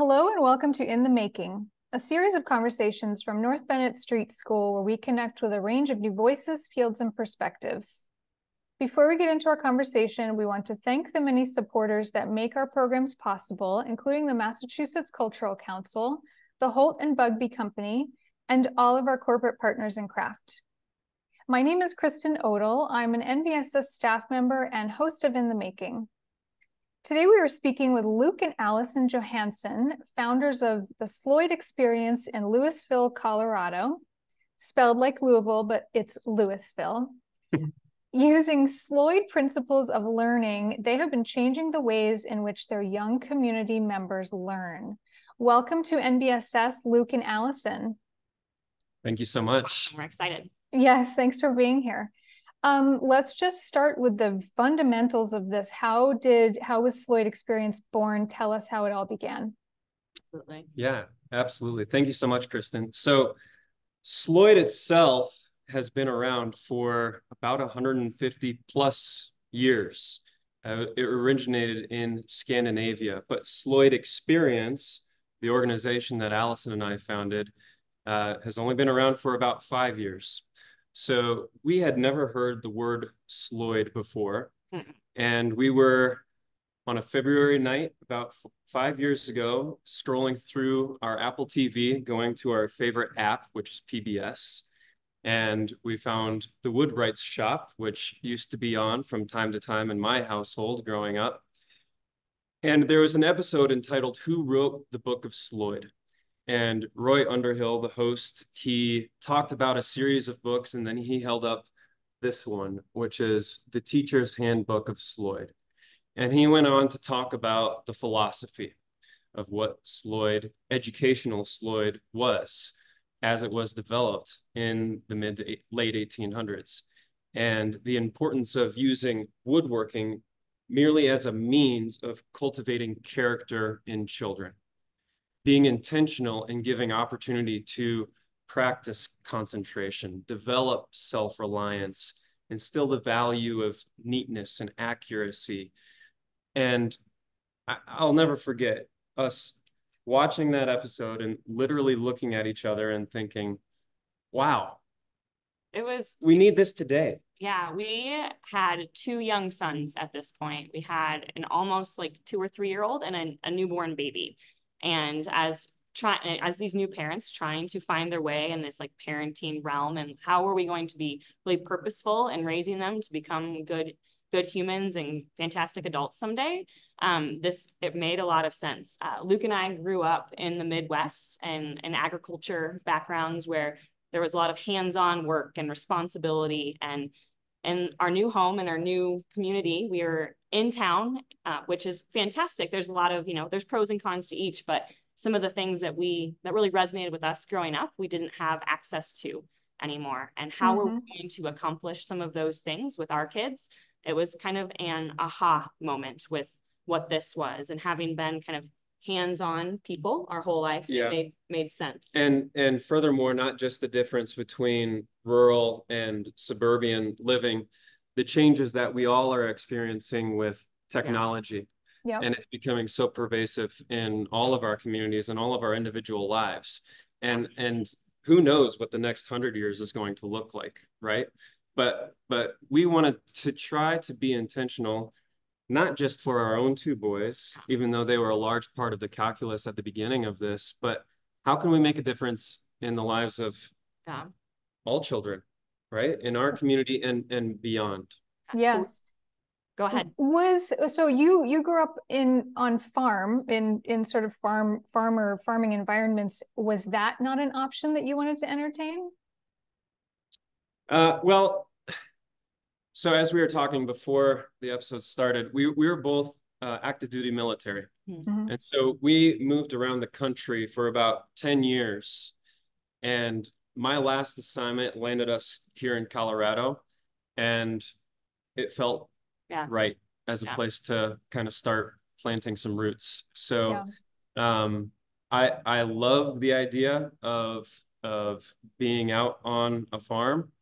Hello and welcome to In the Making, a series of conversations from North Bennet Street School where we connect with a range of new voices, fields, and perspectives. Before we get into our conversation, we want to thank the many supporters that make our programs possible, including the Massachusetts Cultural Council, the Holt and Bugbee Company, and all of our corporate partners in craft. My name is Kristen Odell. I'm an NBSS staff member and host of In the Making. Today we are speaking with Luke and Allison Johanson, founders of the Sloyd Experience in Louisville, Colorado, spelled like Louisville, but it's Louisville. Using Sloyd principles of learning, they have been changing the ways in which their young community members learn. Welcome to NBSS, Luke and Allison. Thank you so much. We're excited. Yes, thanks for being here. Um, let's just start with the fundamentals of this. How did how was Sloyd Experience born? Tell us how it all began. Absolutely. Yeah, absolutely. Thank you so much, Kristen. So Sloyd itself has been around for about 150 plus years. Uh, it originated in Scandinavia, but Sloyd Experience, the organization that Allison and I founded, uh, has only been around for about five years. So we had never heard the word Sloyd before. And we were on a February night about five years ago, scrolling through our Apple TV, going to our favorite app, which is PBS. And we found the Woodwright's shop, which used to be on from time to time in my household growing up. And there was an episode entitled Who Wrote the Book of Sloyd? And Roy Underhill, the host, he talked about a series of books and then he held up this one, which is The Teacher's Handbook of Sloyd. And he went on to talk about the philosophy of what Sloyd, educational Sloyd was as it was developed in the mid to late 1800s and the importance of using woodworking merely as a means of cultivating character in children being intentional and giving opportunity to practice concentration, develop self-reliance, instill the value of neatness and accuracy. And I, will never forget us watching that episode and literally looking at each other and thinking, wow. It was we need this today. Yeah, we had two young sons at this point. We had an almost like two or three year old and a, a newborn baby and as try as these new parents trying to find their way in this like parenting realm and how are we going to be really purposeful in raising them to become good good humans and fantastic adults someday? Um, this it made a lot of sense. Uh, luke and i grew up in the midwest and in agriculture backgrounds where there was a lot of hands-on work and responsibility and in our new home and our new community we are in town, uh, which is fantastic. There's a lot of, you know, there's pros and cons to each, but some of the things that we, that really resonated with us growing up, we didn't have access to anymore. And how mm-hmm. we're going to accomplish some of those things with our kids, it was kind of an aha moment with what this was and having been kind of hands-on people our whole life yeah. it made made sense and and furthermore not just the difference between rural and suburban living the changes that we all are experiencing with technology. Yeah. Yep. And it's becoming so pervasive in all of our communities and all of our individual lives. And and who knows what the next hundred years is going to look like, right? But but we wanted to try to be intentional, not just for our own two boys, even though they were a large part of the calculus at the beginning of this, but how can we make a difference in the lives of yeah. all children right? In our community and and beyond. Yes. So, go ahead. Was so you you grew up in on farm in in sort of farm farmer farming environments. Was that not an option that you wanted to entertain? Uh, well, so as we were talking before the episode started, we we were both uh, active duty military, mm-hmm. and so we moved around the country for about ten years, and my last assignment landed us here in Colorado, and it felt yeah. right as a yeah. place to kind of start planting some roots. So, yeah. um, I I love the idea of of being out on a farm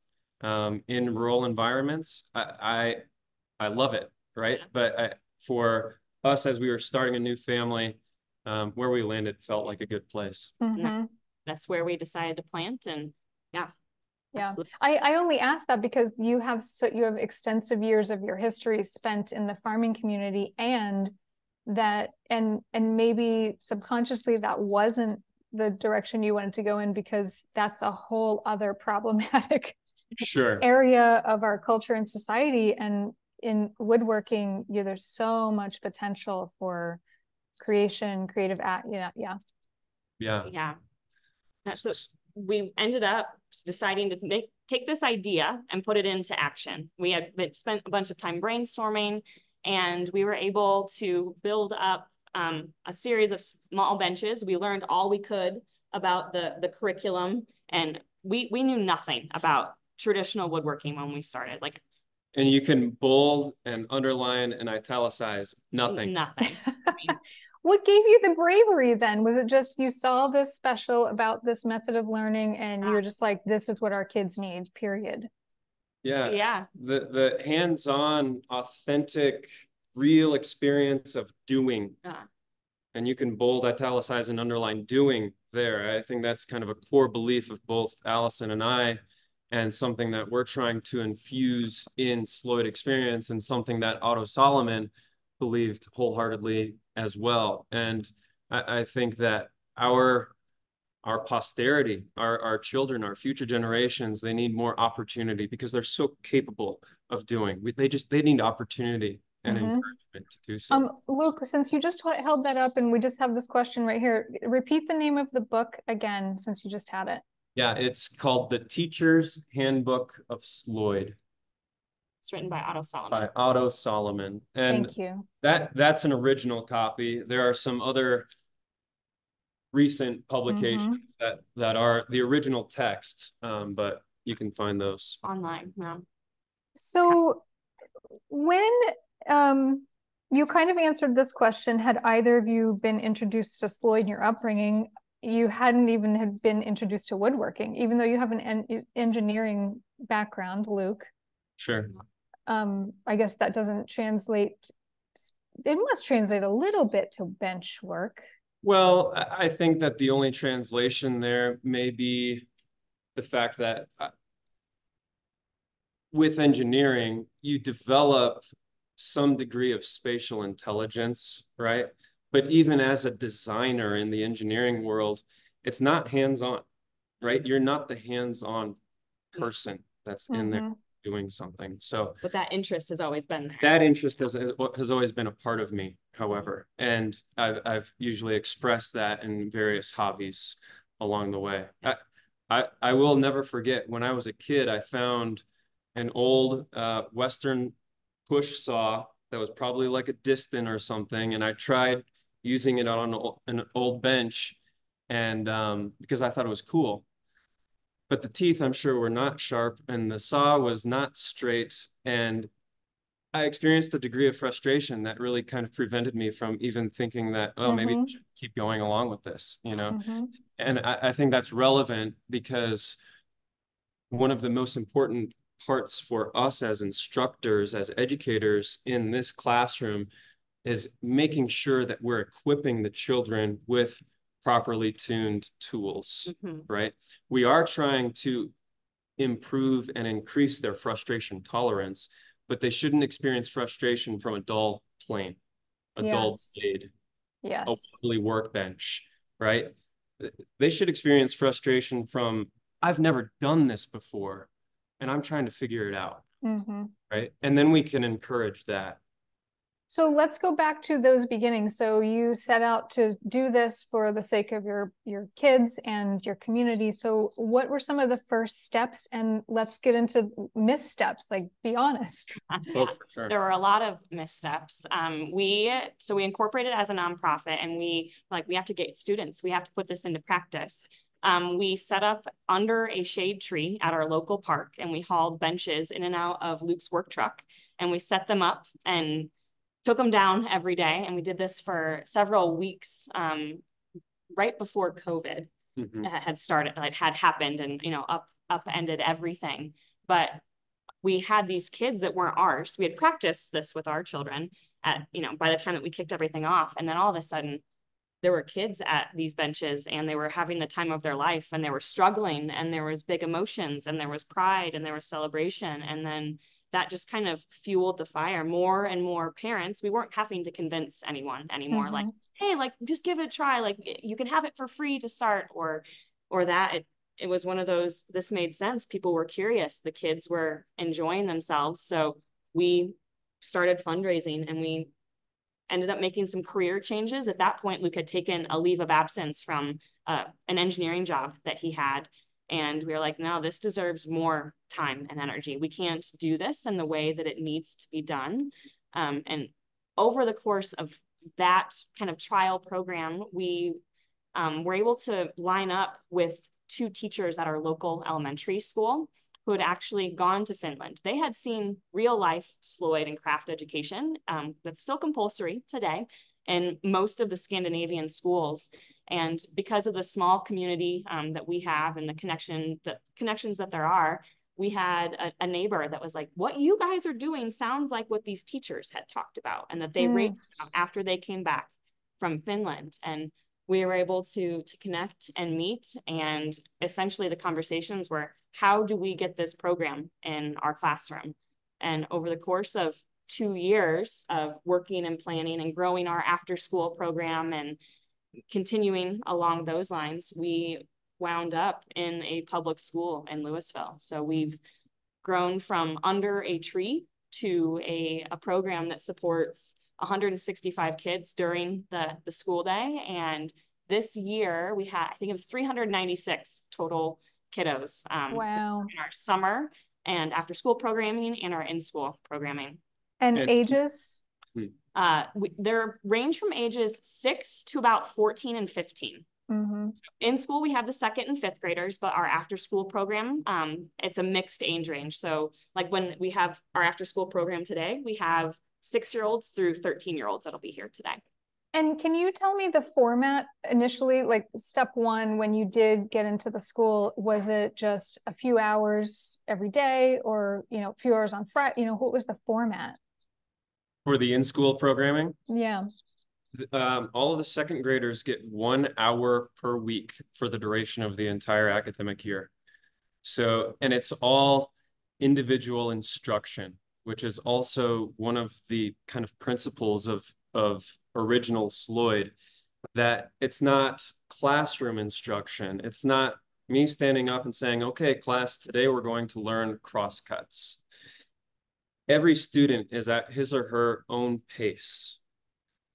um, in rural environments. I I, I love it, right? But I, for us, as we were starting a new family, um, where we landed felt like a good place. Mhm. That's where we decided to plant and yeah. Yeah. absolutely. I, I only ask that because you have so you have extensive years of your history spent in the farming community and that and and maybe subconsciously that wasn't the direction you wanted to go in because that's a whole other problematic Sure. area of our culture and society and in woodworking you know, there's so much potential for creation creative act yeah yeah Yeah. Yeah. Uh, So we ended up deciding to make take this idea and put it into action. We had spent a bunch of time brainstorming, and we were able to build up um, a series of small benches. We learned all we could about the the curriculum, and we we knew nothing about traditional woodworking when we started. Like And you can bold and underline and italicize nothing. nothing. what gave you the bravery then was it just you saw this special about this method of learning and you're just like this is what our kids need period Yeah. yeah. The the hands-on, authentic, real experience of doing. Uh. And you can bold, italicize, and underline doing there. I think that's kind of a core belief of both Allison and I, and something that we're trying to infuse in Sloyd experience and something that Otto Salomon believed wholeheartedly as well. And I, I think that our our posterity, our, our children, our future generations, they need more opportunity because they're so capable of doing. We, they just they need opportunity and Mhm. encouragement to do so. um luke since you just held that up and we just have this question right here repeat the name of the book again since you just had it yeah, it's called The Teacher's Handbook of Sloyd It's written by Otto Salomon. by Otto Salomon. And thank you that that's an original copy. There are some other recent publications that that are the original text, um, but you can find those. Online. Yeah. So when um you kind of answered this question, had either of you been introduced to Sloyd in your upbringing, you hadn't even had been introduced to woodworking, even though you have an en engineering background, Luke. Sure. Um, I guess that doesn't translate. It must translate a little bit to bench work. Well, I think that the only translation there may be the fact that uh, with engineering, you develop some degree of spatial intelligence, right? But even as a designer in the engineering world, it's not hands-on, right? You're not the hands-on person that's in there Mhm. doing something. So But that interest has always been there. that interest has has always been a part of me, however, and I've I've usually expressed that in various hobbies along the way. I I, I will never forget when I was a kid, I found an old uh, Western push saw that was probably like a Disston or something, and I tried using it on an old bench, and um, because I thought it was cool. But the teeth, I'm sure, were not sharp, and the saw was not straight, and I experienced a degree of frustration that really kind of prevented me from even thinking that, oh, maybe I Mhm. should keep going along with this, you know? Mhm. And I, I think that's relevant because one of the most important parts for us as instructors, as educators in this classroom is making sure that we're equipping the children with properly tuned tools, Mhm. right? We are trying to improve and increase their frustration tolerance, but they shouldn't experience frustration from a dull plane, a dull Yes. blade, a wobbly workbench, right? They should experience frustration from, I've never done this before, and I'm trying to figure it out, Mhm. right? And then we can encourage that. So let's go back to those beginnings. So you set out to do this for the sake of your your kids and your community. So what were some of the first steps? And let's get into missteps. Like, be honest. Oh, sure. There were a lot of missteps. Um, we so we incorporated as a nonprofit, and we like we have to get students. We have to put this into practice. Um, we set up under a shade tree at our local park, and we hauled benches in and out of Luke's work truck, and we set them up and took them down every day. And we did this for several weeks, um, right before COVID Mhm. had started, like had happened, and you know up upended everything. But we had these kids that weren't ours. We had practiced this with our children at, you know, by the time that we kicked everything off. And then all of a sudden, there were kids at these benches and they were having the time of their life and they were struggling and there was big emotions and there was pride and there was celebration and then that just kind of fueled the fire. More and more parents we weren't having to convince anyone anymore mm-hmm. like hey like just give it a try. Like you can have it for free to start or or that. It, it was one of those this made sense. People were curious. The kids were enjoying themselves. So we started fundraising and we ended up making some career changes. At that point luke had taken a leave of absence from uh, an engineering job that he had and we were like no this deserves more time and energy we can't do this in the way that it needs to be done um, and over the course of that kind of trial program we um, were able to line up with two teachers at our local elementary school who had actually gone to Finland. They had seen real life Sloyd and craft education um, that's still compulsory today in most of the Scandinavian schools. And because of the small community um, that we have and the connection, the connections that there are, we had a, a, neighbor that was like, "What you guys are doing sounds like what these teachers had talked about," and that they mm. after they came back from Finland. And we were able to to connect and meet and essentially the conversations were how do we get this program in our classroom and over the course of two years of working and planning and growing our after school program and continuing along those lines we wound up in a public school in louisville so we've grown from under a tree to a, a program that supports 165 kids during the, the school day. And this year we had, I think it was 396 total kiddos. Um, wow. In our summer and after school programming and our in school programming. And, and ages? Hmm. Uh, we, they're range from ages six to about 14 and 15. Mm-hmm. So in school, we have the second and fifth graders, but our after school program, um, it's a mixed age range. So, like when we have our after school program today, we have six year olds through 13 year olds that'll be here today. And can you tell me the format initially, like step one, when you did get into the school, was it just a few hours every day or, you know, a few hours on Friday? You know, what was the format? For the in-school programming? Yeah. Um, all of the second graders get one hour per week for the duration of the entire academic year. So, and it's all individual instruction which is also one of the kind of principles of, of original Sloyd, that it's not classroom instruction. It's not me standing up and saying, okay, class, today we're going to learn crosscuts. Every student is at his or her own pace.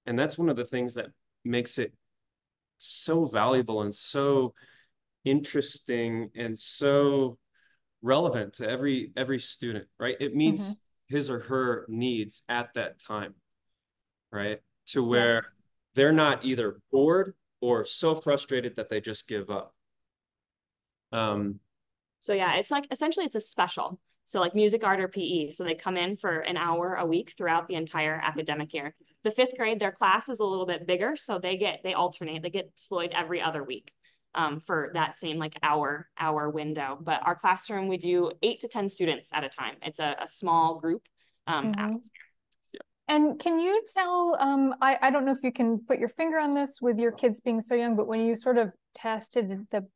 And that's one of the things that makes it so valuable and so interesting and so relevant to every every student, right? It meets mm-hmm his or her needs at that time, right? To where yes. they're not either bored or so frustrated that they just give up. Um, so yeah, it's like essentially it's a special. So like music, art, or PE. So they come in for an hour a week throughout the entire academic year. The fifth grade, their class is a little bit bigger, so they get they alternate. They get Sloyd every other week um, for that same like hour hour window. But our classroom, we do eight to 10 students at a time. It's a, a small group um, mm-hmm. And can you tell, um, I, I don't know if you can put your finger on this with your kids being so young, but when you sort of tested the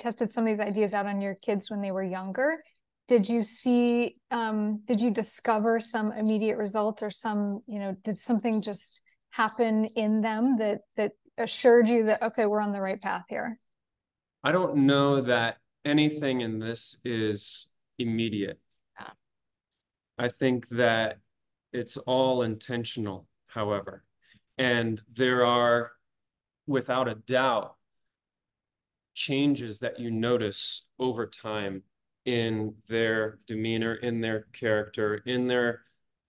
tested some of these ideas out on your kids when they were younger, did you see um, did you discover some immediate result or some, you know, did something just happen in them that that assured you that okay, we're on the right path here? I don't know that anything in this is immediate. Yeah. I think that it's all intentional, however. And there are, without a doubt, changes that you notice over time in their demeanor, in their character, in their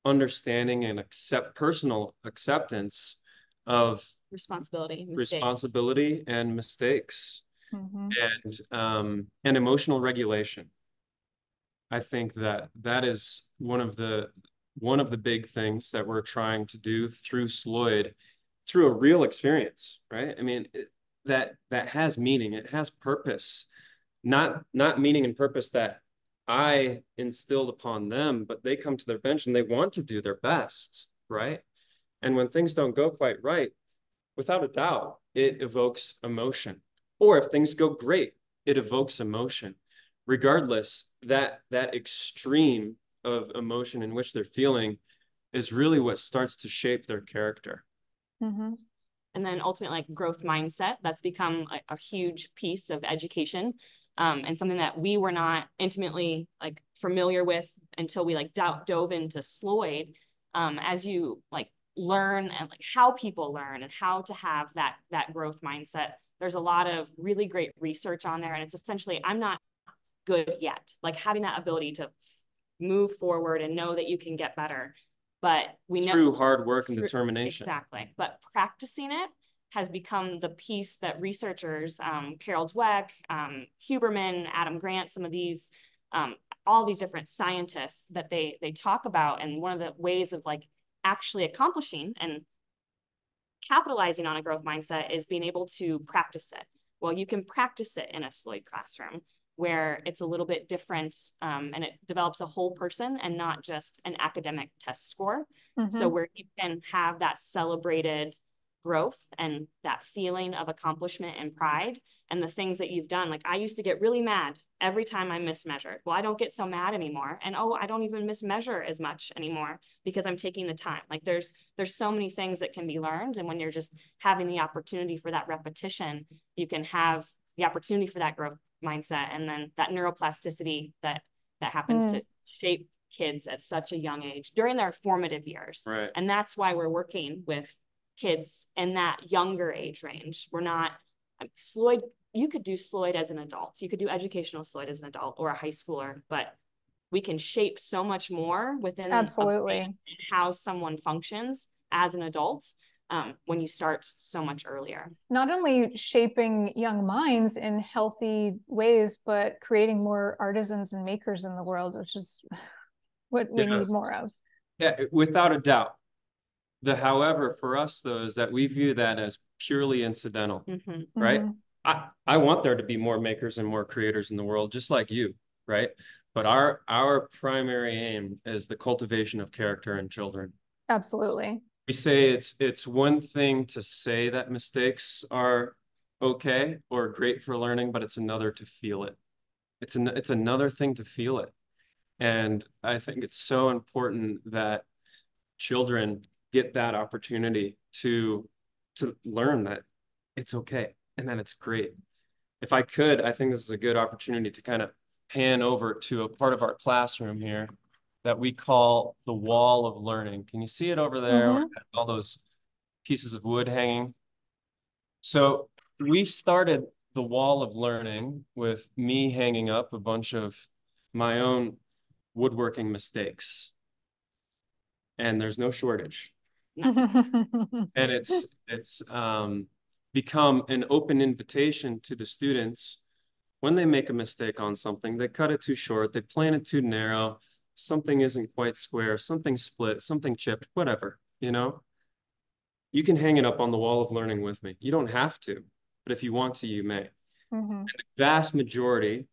understanding and accept personal acceptance of responsibility, mistakes. responsibility and mistakes mm-hmm. and um, and emotional regulation. I think that that is one of the one of the big things that we're trying to do through Sloyd, through a real experience, right? I mean, it, that that has meaning, it has purpose, not not meaning and purpose that I instilled upon them, but they come to their bench and they want to do their best, right? And when things don't go quite right, without a doubt, it evokes emotion. Or if things go great, it evokes emotion. Regardless, that that extreme of emotion in which they're feeling is really what starts to shape their character. Mm-hmm. And then ultimately, like growth mindset, that's become a, a huge piece of education. Um, and something that we were not intimately like familiar with until we like do- dove into Sloyd. Um, as you like learn and like how people learn and how to have that that growth mindset, there's a lot of really great research on there, and it's essentially I'm not good yet. Like having that ability to move forward and know that you can get better. But we through know through hard work and through, determination. Exactly. But practicing it has become the piece that researchers, um, Carol Dweck, um, Huberman, Adam Grant, some of these, um, all these different scientists that they they talk about, and one of the ways of like actually accomplishing and capitalizing on a growth mindset is being able to practice it. Well, you can practice it in a Sloyd classroom where it's a little bit different um, and it develops a whole person and not just an academic test score. Mm-hmm. So where you can have that celebrated growth and that feeling of accomplishment and pride and the things that you've done. Like I used to get really mad every time I mismeasured. Well, I don't get so mad anymore. And oh, I don't even mismeasure as much anymore because I'm taking the time. Like there's there's so many things that can be learned. And when you're just having the opportunity for that repetition, you can have the opportunity for that growth mindset and then that neuroplasticity that that happens mm. to shape kids at such a young age during their formative years. Right. And that's why we're working with kids in that younger age range. We're not Sloyd. You could do Sloyd as an adult. You could do educational Sloyd as an adult or a high schooler, but we can shape so much more within absolutely how someone functions as an adult um, when you start so much earlier. Not only shaping young minds in healthy ways, but creating more artisans and makers in the world, which is what we yeah. need more of. Yeah, without a doubt the however for us though is that we view that as purely incidental mm-hmm. right? Mm-hmm. i i want there to be more makers and more creators in the world just like you right? But our our primary aim is the cultivation of character in children. Absolutely. We say it's it's one thing to say that mistakes are okay or great for learning but it's another to feel it. It's an it's another thing to feel it. And i think it's so important that children get that opportunity to to learn that it's okay and that it's great. If I could, I think this is a good opportunity to kind of pan over to a part of our classroom here that we call the wall of learning. Can you see it over there? Mm-hmm. All those pieces of wood hanging. So we started the wall of learning with me hanging up a bunch of my own woodworking mistakes. And there's no shortage. And it's it's um, become an open invitation to the students when they make a mistake on something they cut it too short they plan it too narrow something isn't quite square something split something chipped whatever you know? You can hang it up on the wall of learning with me. You don't have to but if you want to you may. Mm-hmm. and the vast majority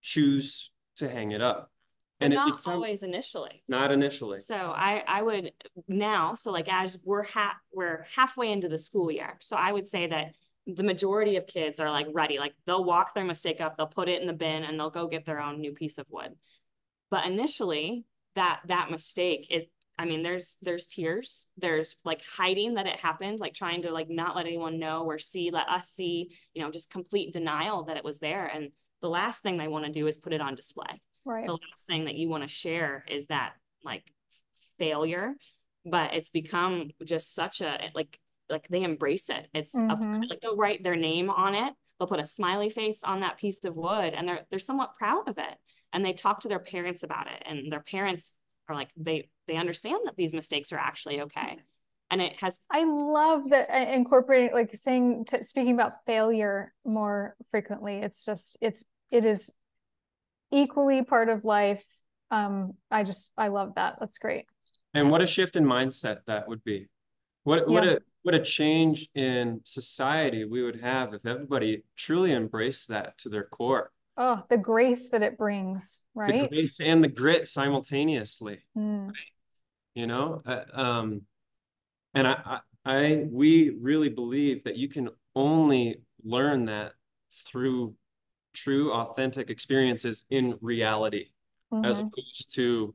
choose to hang it up and not become, always initially. Not initially. So I I would now so like as we're half we're halfway into the school year. So I would say that the majority of kids are like ready. Like they'll walk their mistake up, they'll put it in the bin, and they'll go get their own new piece of wood. But initially, that that mistake it I mean, there's there's tears. There's like hiding that it happened, like trying to like not let anyone know or see, let us see, you know, just complete denial that it was there. And the last thing they want to do is put it on display. Right. The last thing that you want to share is that like failure, but it's become just such a like like they embrace it. It's mm-hmm. a, like they'll write their name on it. They'll put a smiley face on that piece of wood, and they're they're somewhat proud of it. And they talk to their parents about it, and their parents are like they they understand that these mistakes are actually okay and it has i love that uh, incorporating like saying to, speaking about failure more frequently it's just it's it is equally part of life. Um, I just I love that. That's great. And what a shift in mindset that would be. What yeah. what a what a change in society we would have if everybody truly embraced that to their core. Oh, the grace that it brings, right? The grace and the grit simultaneously. Mm. Right? You know, uh, um, and I, I, I, we really believe that you can only learn that through true authentic experiences in reality mm-hmm. as opposed to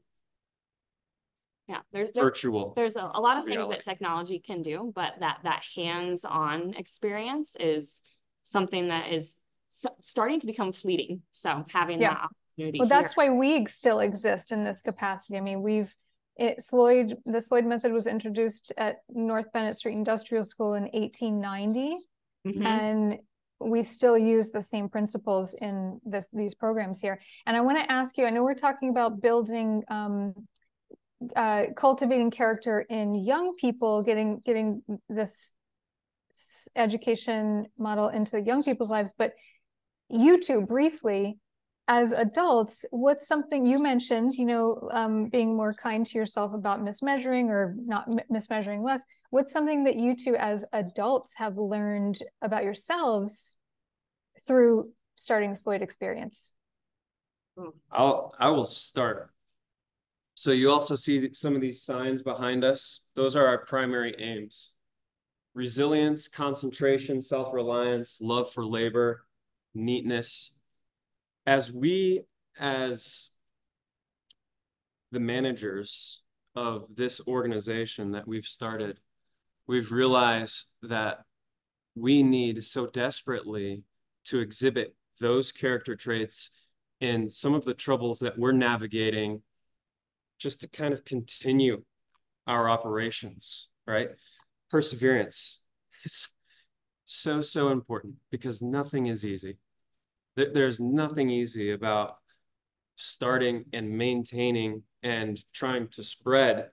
yeah there's virtual there's a, a lot of reality. things that technology can do but that that hands-on experience is something that is starting to become fleeting so having yeah. that opportunity well that's why we still exist in this capacity i mean we've it sloyd the sloyd method was introduced at north bennet street industrial school in 1890 mm-hmm. and we still use the same principles in this these programs here and i want to ask you i know we're talking about building um, uh, cultivating character in young people, getting getting this education model into young people's lives. But you two, briefly, as adults, what's something you mentioned? You know, um, being more kind to yourself about mismeasuring or not mismeasuring less. What's something that you two, as adults, have learned about yourselves through starting Sloyd experience? I'll I will start. So you also see some of these signs behind us. Those are our primary aims. Resilience, concentration, self-reliance, love for labor, neatness. As we, as the managers of this organization that we've started, we've realized that we need so desperately to exhibit those character traits in some of the troubles that we're navigating just to kind of continue our operations, right? Perseverance is so, so important because nothing is easy. There's nothing easy about starting and maintaining and trying to spread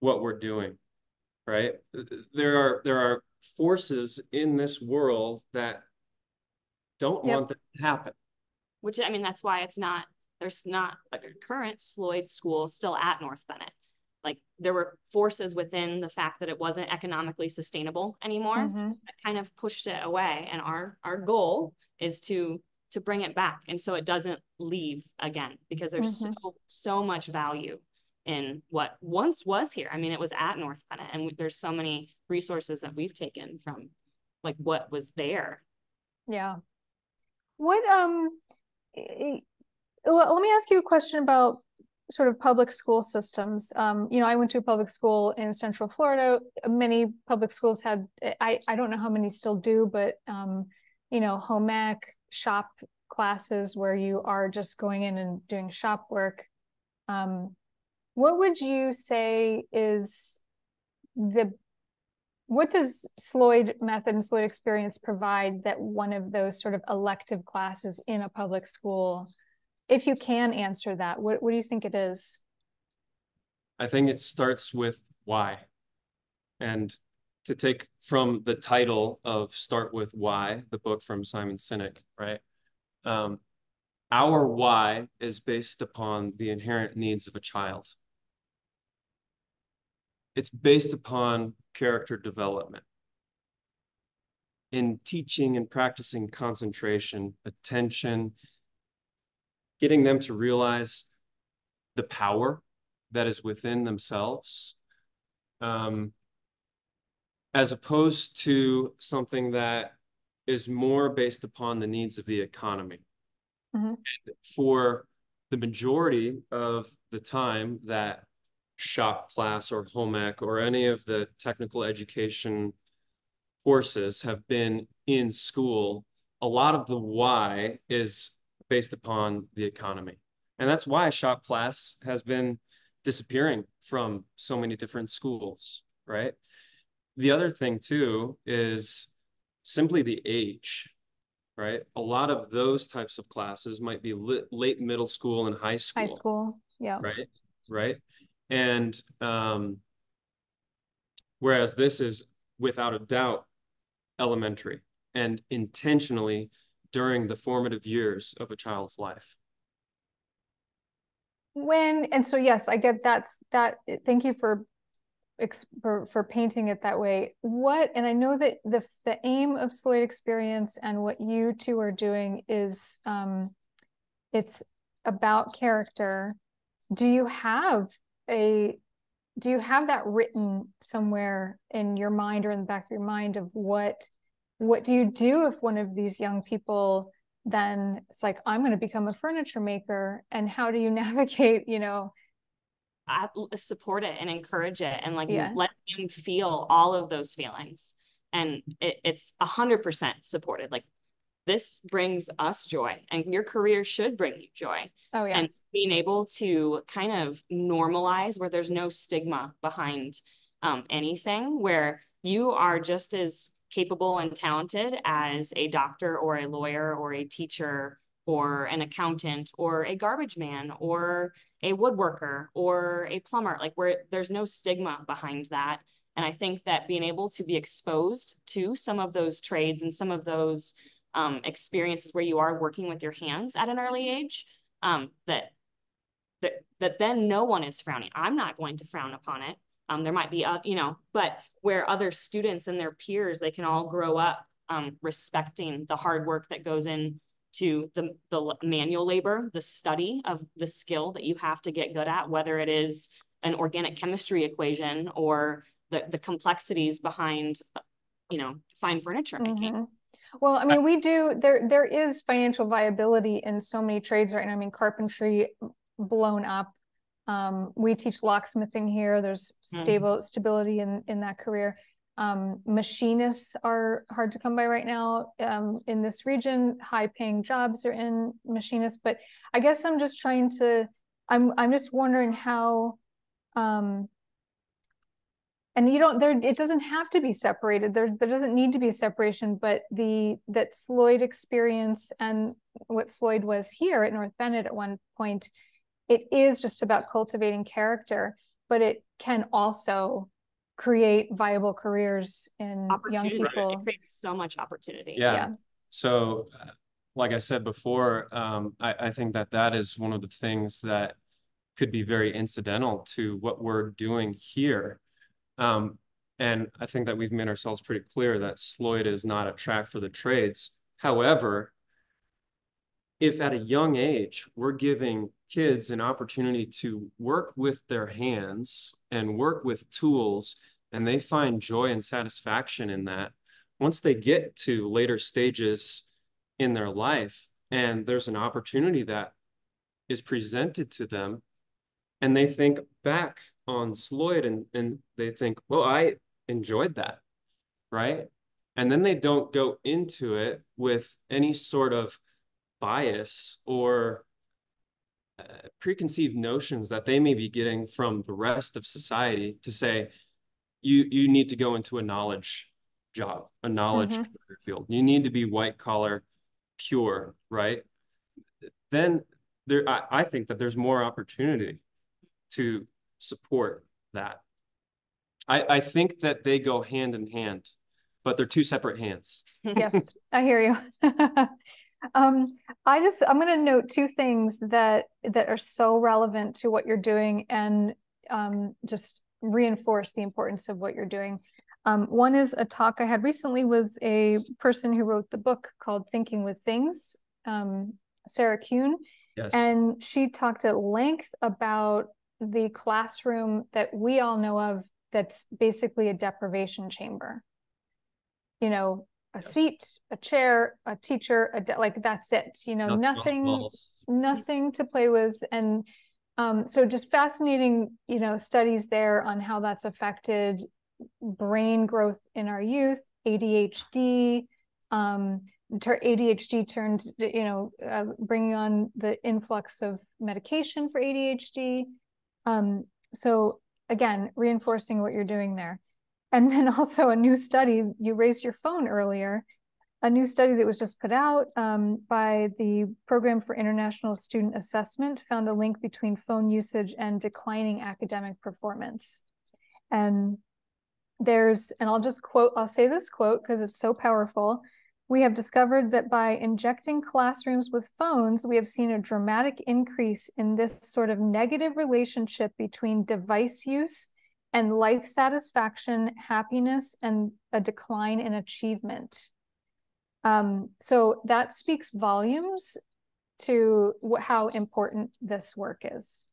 what we're doing, right? There are, there are forces in this world that don't yep. want that to happen. Which, I mean, that's why it's not there's not like a current Sloyd school still at North Bennet. Like there were forces within the fact that it wasn't economically sustainable anymore mm-hmm. that kind of pushed it away. And our our goal is to to bring it back and so it doesn't leave again because there's mm-hmm. so so much value in what once was here. I mean, it was at North Bennet, and there's so many resources that we've taken from like what was there. Yeah. What um well, let me ask you a question about sort of public school systems. Um, you know, I went to a public school in Central Florida. Many public schools had, I, I don't know how many still do, but, um, you know, home ec, shop classes where you are just going in and doing shop work. Um, what would you say is the, what does Sloyd method and Sloyd experience provide that one of those sort of elective classes in a public school if you can answer that, what, what do you think it is? I think it starts with why. And to take from the title of Start With Why, the book from Simon Sinek, right? Um, our why is based upon the inherent needs of a child. It's based upon character development. In teaching and practicing concentration, attention, getting them to realize the power that is within themselves um, as opposed to something that is more based upon the needs of the economy. Mm-hmm. for the majority of the time that shop class or home ec or any of the technical education courses have been in school, a lot of the why is based upon the economy. And that's why shop class has been disappearing from so many different schools, right? The other thing too is simply the age, right? A lot of those types of classes might be lit, late middle school and high school. High school, yeah. Right, right. And um, whereas this is without a doubt elementary and intentionally during the formative years of a child's life. When and so yes i get that's that thank you for for, for painting it that way. What and i know that the the aim of sloyd experience and what you two are doing is um it's about character. Do you have a do you have that written somewhere in your mind or in the back of your mind of what what do you do if one of these young people then it's like i'm going to become a furniture maker and how do you navigate you know I support it and encourage it and like Yeah. let them feel all of those feelings and it, it's a hundred percent supported like this brings us joy and your career should bring you joy oh yes. and being able to kind of normalize where there's no stigma behind um, anything where you are just as capable and talented as a doctor or a lawyer or a teacher or an accountant or a garbage man or a woodworker or a plumber. Like where there's no stigma behind that. And i think that being able to be exposed to some of those trades and some of those um, experiences where you are working with your hands at an early age um, that that that then no one is frowning. I'm not going to frown upon it um, there might be uh, you know but where other students and their peers they can all grow up um, respecting the hard work that goes in to the, the manual labor the study of the skill that you have to get good at whether it is an organic chemistry equation or the, the complexities behind you know fine furniture making Mhm. Well, I mean, we do there there is financial viability in so many trades right now. I mean, carpentry blown up. Um, we teach locksmithing here. There's Mhm. stable stability in in that career. Um, machinists are hard to come by right now um, in this region. High paying jobs are in machinists, but I guess I'm just trying to. I'm I'm just wondering how um, and you don't there it doesn't have to be separated there there doesn't need to be a separation but the that sloyd experience and what sloyd was here at north bennet at one point it is just about cultivating character but it can also create viable careers in young opportunity people it creates so much opportunity Yeah. yeah So, uh, like I said before, um, I, I think that that is one of the things that could be very incidental to what we're doing here. Um, and I think that we've made ourselves pretty clear that Sloyd is not a track for the trades. However, if at a young age we're giving kids an opportunity to work with their hands and work with tools, and they find joy and satisfaction in that, once they get to later stages in their life and there's an opportunity that is presented to them and they think back on Sloyd and, and they think, well, I enjoyed that, right? And then they don't go into it with any sort of bias or preconceived notions that they may be getting from the rest of society to say, you you need to go into a knowledge job, a knowledge Mhm. career field. You need to be white collar, pure, right? Then there, I, I think that there's more opportunity to support that. I, I think that they go hand in hand, but they're two separate hands. yes, I hear you. um, I just I'm going to note two things that that are so relevant to what you're doing and um, just reinforce the importance of what you're doing. Um, one is a talk I had recently with a person who wrote the book called Thinking with Things, um, Sarah Kuhn, Yes. and she talked at length about the classroom that we all know of that's basically a deprivation chamber. You know, a Yes. seat, a chair, a teacher, a de- like that's it. You know, nothing nothing to play with and um, so just fascinating you know studies there on how that's affected brain growth in our youth adhd um, adhd turned you know uh, bringing on the influx of medication for adhd um, so again reinforcing what you're doing there and then also a new study you raised your phone earlier a new study that was just put out um, by the Program for International Student Assessment found a link between phone usage and declining academic performance. And there's, and I'll just quote, I'll say this quote because it's so powerful. We have discovered that by injecting classrooms with phones, we have seen a dramatic increase in this sort of negative relationship between device use and life satisfaction, happiness, and a decline in achievement. Um, so that speaks volumes to wh- how important this work is.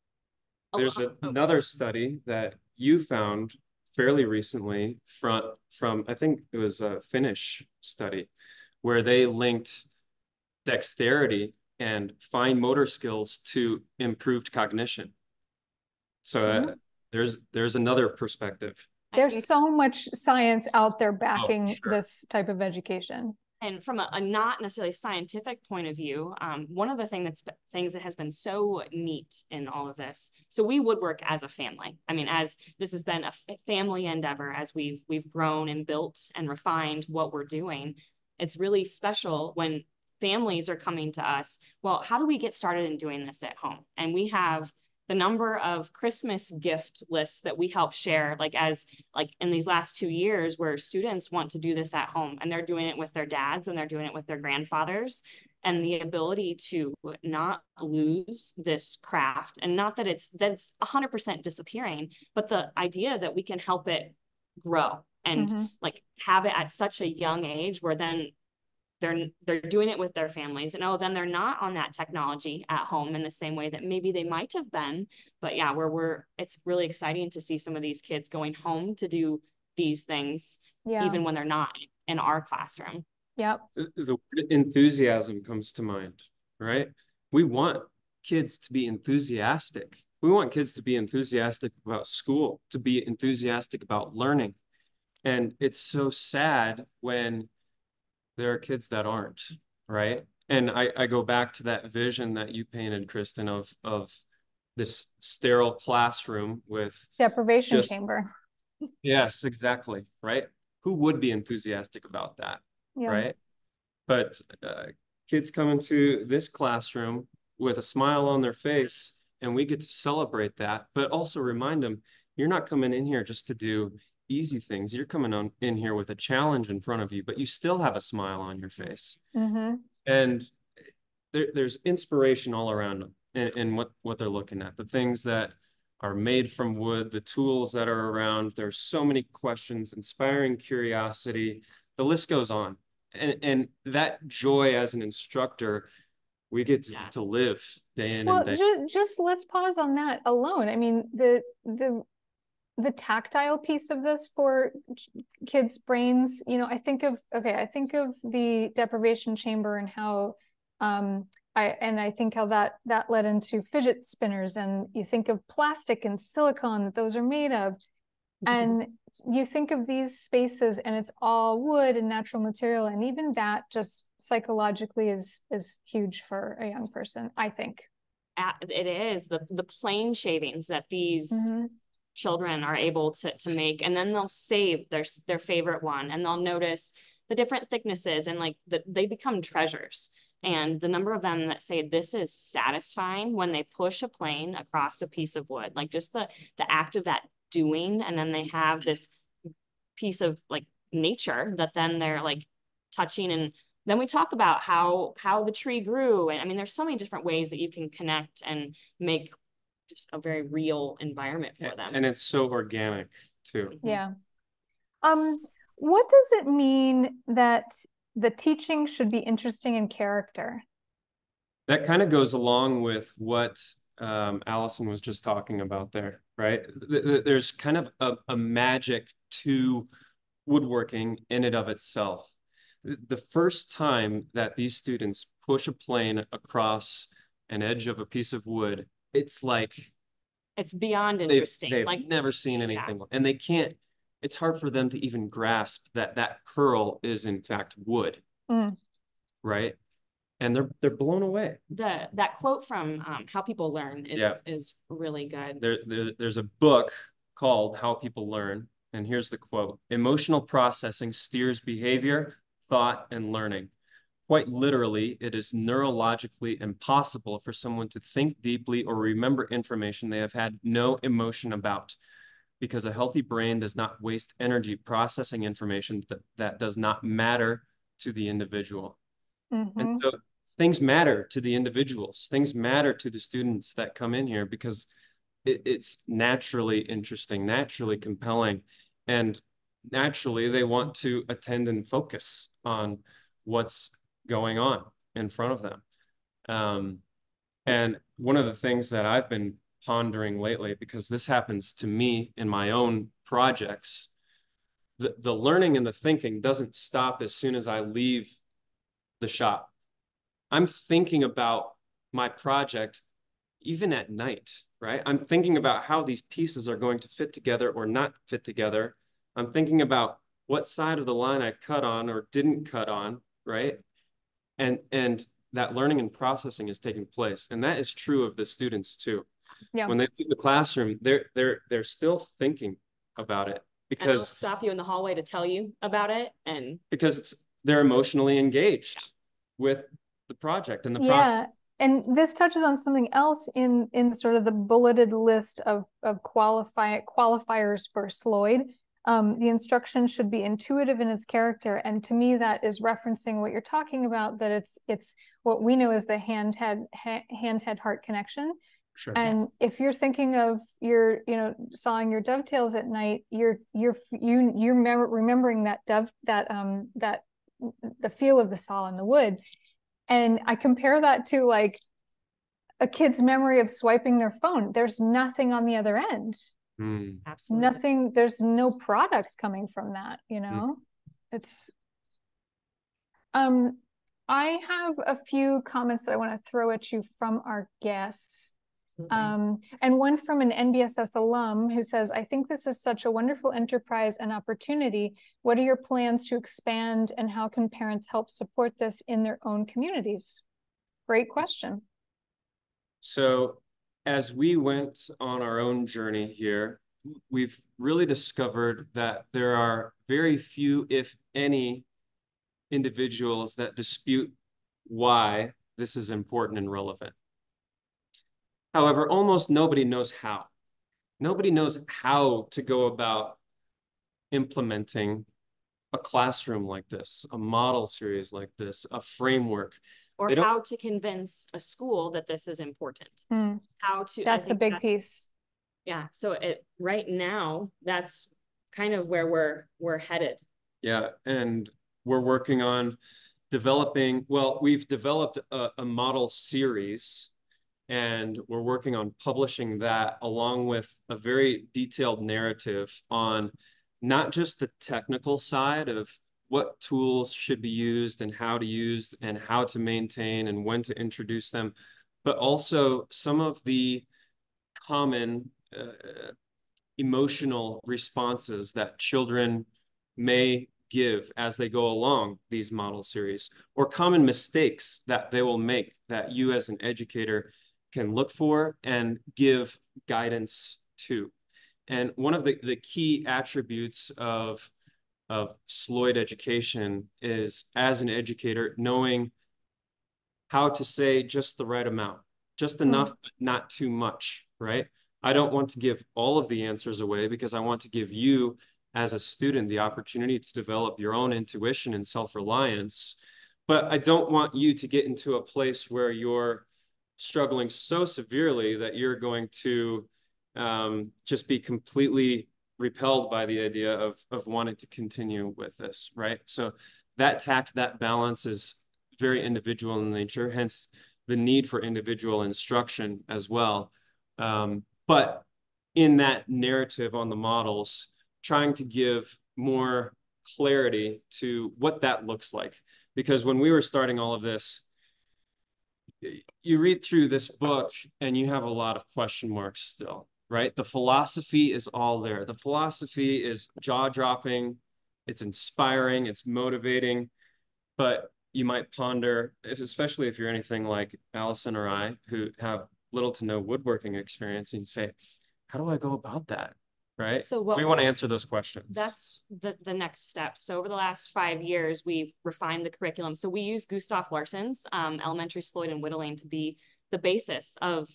There's a- another study that you found fairly recently from from I think it was a Finnish study where they linked dexterity and fine motor skills to improved cognition. So uh, mm-hmm. There's there's another perspective. There's so much science out there backing oh, sure. this type of education and from a, a, not necessarily scientific point of view, um, one of the thing that's things that has been so neat in all of this. So we woodwork as a family. I mean, as this has been a family endeavor, as we've we've grown and built and refined what we're doing. It's really special when families are coming to us. Well, how do we get started in doing this at home? And we have the number of Christmas gift lists that we help share, like as like in these last two years where students want to do this at home and they're doing it with their dads and they're doing it with their grandfathers and the ability to not lose this craft and not that it's that's 100% disappearing but the idea that we can help it grow and mm-hmm. like have it at such a young age where then they're they're doing it with their families. And oh then they're not on that technology at home in the same way that maybe they might have been. But yeah where we're it's really exciting to see some of these kids going home to do these things yeah. even when they're not in our classroom. Yep. The, the enthusiasm comes to mind right? We want kids to be enthusiastic. We want kids to be enthusiastic about school to be enthusiastic about learning. And it's so sad when there are kids that aren't, right? And I, I go back to that vision that you painted, Kristen, of of this sterile classroom with deprivation just, chamber. Yes, exactly. Right. Who would be enthusiastic about that? Yeah. Right. But uh, kids come into this classroom with a smile on their face, and we get to celebrate that, but also remind them you're not coming in here just to do easy things. You're coming on in here with a challenge in front of you, but you still have a smile on your face. Mm-hmm. And there, there's inspiration all around them in, in what, what they're looking at. The things that are made from wood, the tools that are around. There's so many questions, inspiring curiosity. The list goes on. And, and that joy as an instructor, we get to, yeah. to live day in well, and day. Just, just let's pause on that alone. I mean, the the the tactile piece of this for kids brains you know i think of okay i think of the deprivation chamber and how um i and i think how that that led into fidget spinners and you think of plastic and silicone that those are made of. Mm-hmm. and you think of these spaces and it's all wood and natural material and even that just psychologically is is huge for a young person i think. It is. The the plane shavings that these mm-hmm children are able to, to make and then they'll save their their favorite one and they'll notice the different thicknesses and like the, they become treasures. And the number of them that say this is satisfying when they push a plane across a piece of wood like just the the act of that doing and then they have this piece of like nature that then they're like touching. And then we talk about how how the tree grew and i mean there's so many different ways that you can connect and make just a very real environment for them. And it's so organic too. Yeah. Um, what does it mean that the teaching should be interesting in character? That kind of goes along with what um, Allison was just talking about there, right? There's kind of a, a magic to woodworking in and of itself. The first time that these students push a plane across an edge of a piece of wood it's like it's beyond interesting. They've, they've like never seen anything, yeah. and they can't. It's hard for them to even grasp that that curl is in fact wood, mm. right? And they're they're blown away. The that quote from um, How People Learn is yeah. is really good. There, there there's a book called How People Learn, and here's the quote: Emotional processing steers behavior, thought, and learning. Quite literally, it is neurologically impossible for someone to think deeply or remember information they have had no emotion about because a healthy brain does not waste energy processing information that, that does not matter to the individual. Mm-hmm. And so things matter to the individuals, things matter to the students that come in here because it, it's naturally interesting, naturally compelling, and naturally they want to attend and focus on what's going on in front of them. Um, and one of the things that I've been pondering lately because this happens to me in my own projects. The, the learning and the thinking doesn't stop as soon as I leave the shop. I'm thinking about my project even at night, right? I'm thinking about how these pieces are going to fit together or not fit together. I'm thinking about what side of the line I cut on or didn't cut on, right? And and that learning and processing is taking place. And that is true of the students too. Yeah. When they leave the classroom, they're they're they're still thinking about it because stop you in the hallway to tell you about it and because it's they're emotionally engaged yeah. with the project and the yeah. process. And this touches on something else in in sort of the bulleted list of of qualify qualifiers for Sloyd, um, the instruction should be intuitive in its character. And to me that is referencing what you're talking about that it's it's what we know as the hand head ha- hand head heart connection. Sure, and yes. if you're thinking of your you know sawing your dovetails at night you're you're you you're remembering that dove that um that the feel of the saw in the wood. And i compare that to like a kid's memory of swiping their phone. There's nothing on the other end Mm. Absolutely. Nothing, there's no product coming from that, you hmm. know? Mm. It's um I have a few comments that I want to throw at you from our guests. Um, and one from an NBSS alum who says, I think this is such a wonderful enterprise and opportunity. What are your plans to expand and how can parents help support this in their own communities? Great question. So as we went on our own journey here, we've really discovered that there are very few, if any, individuals that dispute why this is important and relevant. However, almost nobody knows how. Nobody knows how to go about implementing a classroom like this, a model series like this, a framework or how to convince a school that this is important. Mm. How to That's a big that's, piece. Yeah. So it right now that's kind of where we're we're headed. Yeah, and we're working on developing well, we've developed a, a model series and we're working on publishing that along with a very detailed narrative on not just the technical side of what tools should be used and how to use and how to maintain and when to introduce them, but also some of the common uh, emotional responses that children may give as they go along these model series or common mistakes that they will make that you as an educator can look for and give guidance to. And one of the, the key attributes of of Sloyd education is as an educator, knowing how to say just the right amount, just hmm. enough, but not too much, right? I don't want to give all of the answers away because I want to give you as a student the opportunity to develop your own intuition and self-reliance. But I don't want you to get into a place where you're struggling so severely that you're going to um, just be completely repelled by the idea of of wanting to continue with this, right? So that tact, that balance is very individual in nature, hence the need for individual instruction as well. Um, but in that narrative on the models, trying to give more clarity to what that looks like. Because when we were starting all of this, you read through this book and you have a lot of question marks still right? The philosophy is all there. The philosophy is jaw dropping, it's inspiring, it's motivating, but you might ponder, especially if you're anything like Allison or I, who have little to no woodworking experience, and say, how do I go about that? Right. So what, we want to answer those questions. That's the, the next step. So over the last five years, we've refined the curriculum. So we use Gustav Larsson's um, Elementary Sloyd and Whittling to be the basis of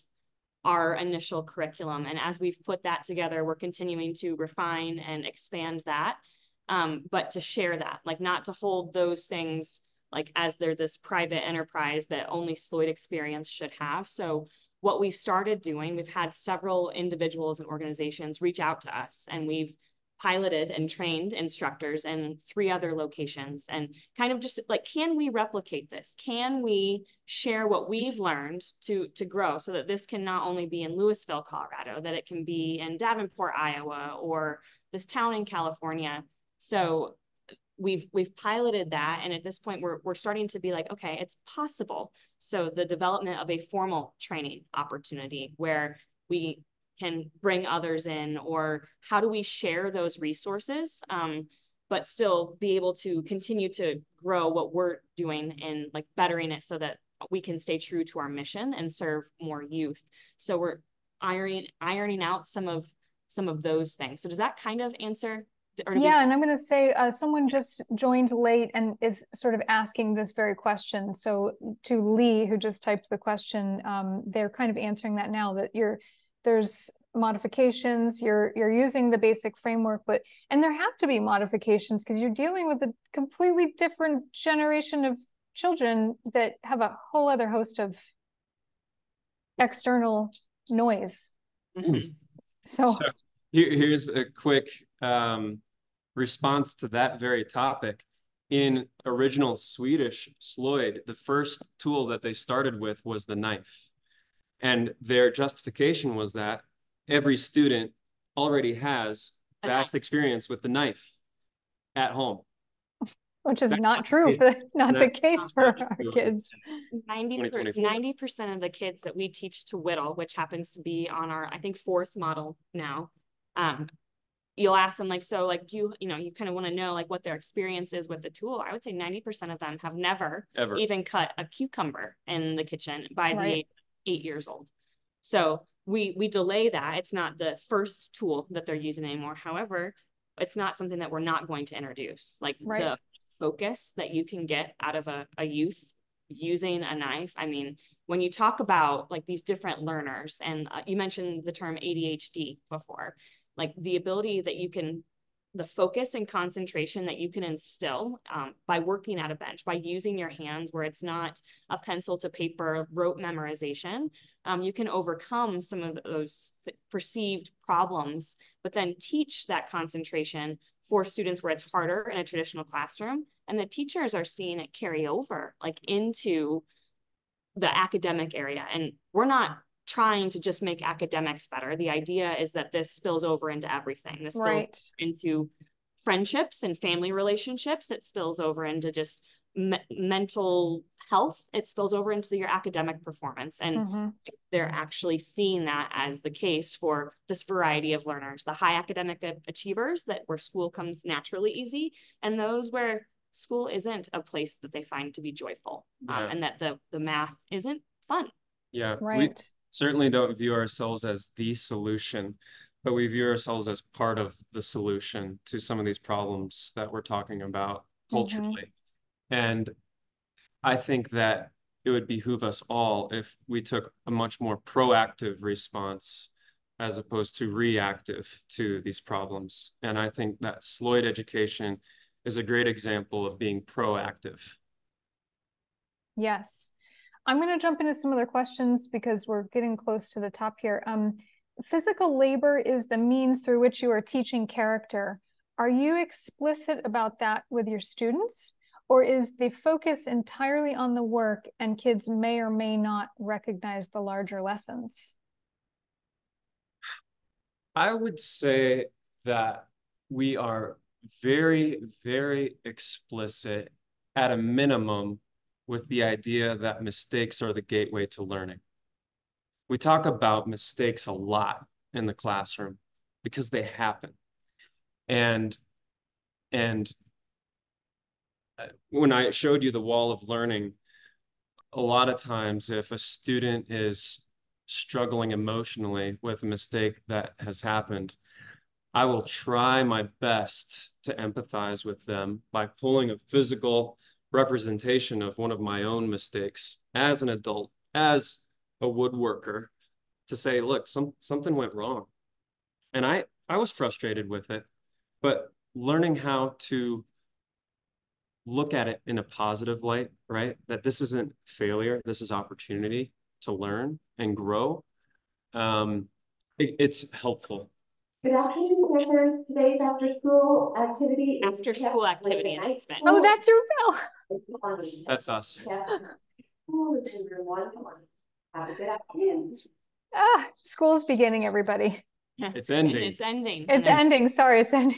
our initial curriculum. And as we've put that together, we're continuing to refine and expand that. Um, but to share that, like not to hold those things like as they're this private enterprise that only Sloyd experience should have. So what we've started doing, we've had several individuals and organizations reach out to us and we've piloted and trained instructors in three other locations and kind of just like can we replicate this? Can we share what we've learned to to grow so that this can not only be in louisville colorado that it can be in davenport iowa or this town in california? So we've we've piloted that and at this point we're, we're starting to be like okay it's possible. So the development of a formal training opportunity where we can bring others in or how do we share those resources um, but still be able to continue to grow what we're doing and like bettering it so that we can stay true to our mission and serve more youth so we're ironing ironing out some of some of those things so does that kind of answer yeah, and I'm going to say uh, someone just joined late and is sort of asking this very question. So to Lee, who just typed the question, um, they're kind of answering that now. That you're there's modifications. You're you're using the basic framework, but and there have to be modifications because you're dealing with a completely different generation of children that have a whole other host of external noise. Mm-hmm. So, so here, here's a quick um, response to that very topic. In original Swedish Slöjd, the first tool that they started with was the knife. And their justification was that every student already has vast experience with the knife at home. Which is That's not true, not, not the case for our kids. 90 percent of the kids that we teach to whittle, which happens to be on our, I think, fourth model now, um, you'll ask them like, so like, do you, you know, you kind of want to know like what their experience is with the tool. I would say 90% of them have never Ever. even cut a cucumber in the kitchen by right. the eight, eight years old. So we, we delay that. It's not the first tool that they're using anymore. However, it's not something that we're not going to introduce. Like right. the focus that you can get out of a, a youth using a knife. I mean, when you talk about like these different learners, and uh, you mentioned the term ADHD before, like the ability that you can the focus and concentration that you can instill um, by working at a bench, by using your hands where it's not a pencil to paper rote memorization, um, you can overcome some of those perceived problems, but then teach that concentration for students where it's harder in a traditional classroom. And the teachers are seeing it carry over like into the academic area. And we're not trying to just make academics better. The idea is that this spills over into everything. This spills right. into friendships and family relationships. It spills over into just me mental health. It spills over into your academic performance. And mm-hmm. they're actually seeing that as the case for this variety of learners, the high academic achievers that where school comes naturally easy and those where school isn't a place that they find to be joyful um, yeah. um, and that the, the math isn't fun. Yeah. Right certainly don't view ourselves as the solution, but we view ourselves as part of the solution to some of these problems that we're talking about mm-hmm. culturally. Mm-hmm. And I think that it would behoove us all if we took a much more proactive response as opposed to reactive to these problems. And I think that Slöjd education is a great example of being proactive. Yes. I'm going to jump into some other questions because we're getting close to the top here. Um, physical labor is the means through which you are teaching character. Are you explicit about that with your students? Or is the focus entirely on the work and kids may or may not recognize the larger lessons? I would say that we are very, very explicit at a minimum with the idea that mistakes are the gateway to learning. We talk about mistakes a lot in the classroom because they happen. And, and uh, when I showed you the wall of learning, a lot of times if a student is struggling emotionally with a mistake that has happened, I will try my best to empathize with them by pulling a physical representation of one of my own mistakes as an adult, as a woodworker, to say, look, some something went wrong. And I I was frustrated with it, but learning how to look at it in a positive light, right? That this isn't failure, this is opportunity to learn and grow. Um, it, it's helpful. Good afternoon, concerns today's after school activity? After school late activity at night. announcement. Oh, that's your bell. It's funny. That's us. Yeah. School is everyone. Have a good afternoon. Ah, school's beginning, everybody. It's ending. It's ending. It's ending. Sorry, it's ending.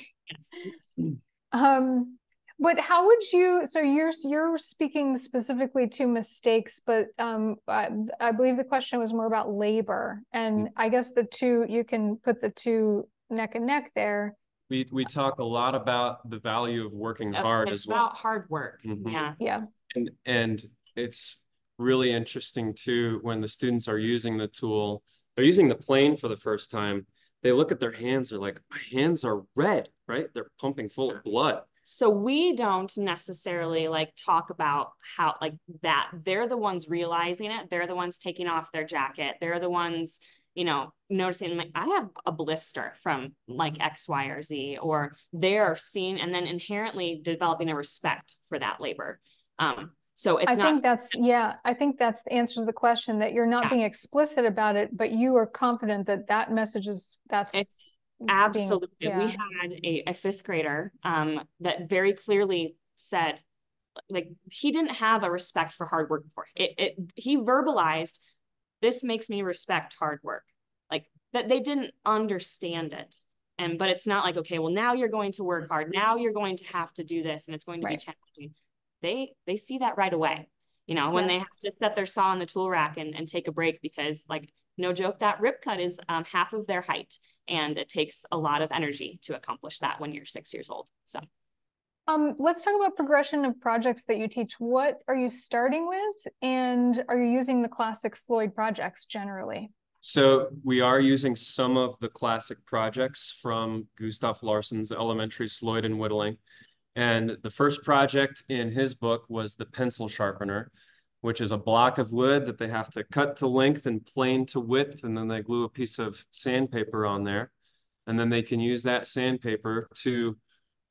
then- Um, but how would you, so you're, you're speaking specifically to mistakes, but um, I, I believe the question was more about labor. And I guess the two, you can put the two neck and neck there. We, we talk a lot about the value of working hard it's as well. about hard work. Mhm. Yeah. Yeah. And, and it's really interesting too, when the students are using the tool, they're using the plane for the first time. They look at their hands, they're like, my hands are red, right? They're pumping full of blood. So we don't necessarily like talk about how like that. They're the ones realizing it. They're the ones taking off their jacket. They're the ones, you know, noticing like I have a blister from like X, Y, or Z, or they're seeing and then inherently developing a respect for that labor. Um, so it's I not think that's, yeah, I think that's the answer to the question that you're not Yeah. being explicit about it, but you are confident that that message is, that's. It's being- Absolutely. yeah. We had a, a fifth grader um that very clearly said like he didn't have a respect for hard work before. It it he verbalized this makes me respect hard work. Like that they didn't understand it. And but it's not like, okay, well now you're going to work hard. Now you're going to have to do this and it's going to Right. be challenging. They they see that right away. You know, when Yes. they have to set their saw on the tool rack and, and take a break because like no joke, that rip cut is um, half of their height. And it takes a lot of energy to accomplish that when you're six years old. So Um, let's talk about progression of projects that you teach. What are you starting with? And are you using the classic Sloyd projects generally? So we are using some of the classic projects from Gustav Larsson's Elementary Sloyd and Whittling. And the first project in his book was the pencil sharpener, which is a block of wood that they have to cut to length and plane to width, and then they glue a piece of sandpaper on there. And then they can use that sandpaper to